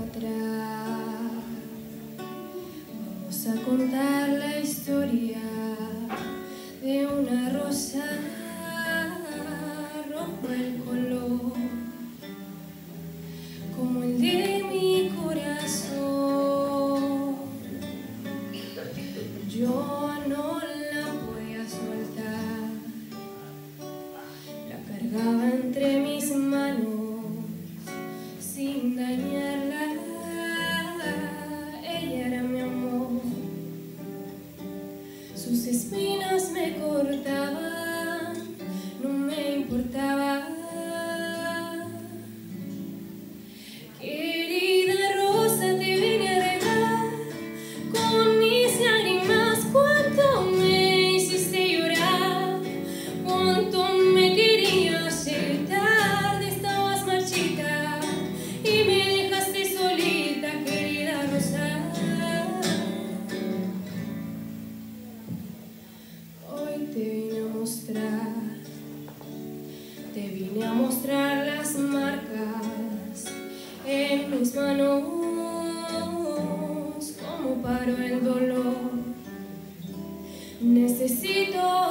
atrás. Vamos a contar la historia de una rosa rojo el color, como el de mi corazón. Yo no la voy a soltar, la cargaba entre mis manos sin dañar. Espinas me cortaban no me importaba Querida rosa, te vine a regar con mis lágrimas. Cuánto me hiciste llorar, cuánto me vine a mostrar las marcas en mis manos, como paro el dolor. Necesito